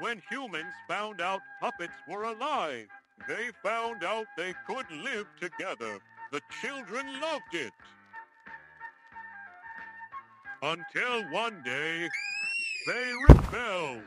when humans found out puppets were alive. They found out they could live together. The children loved it. Until one day, they rebelled.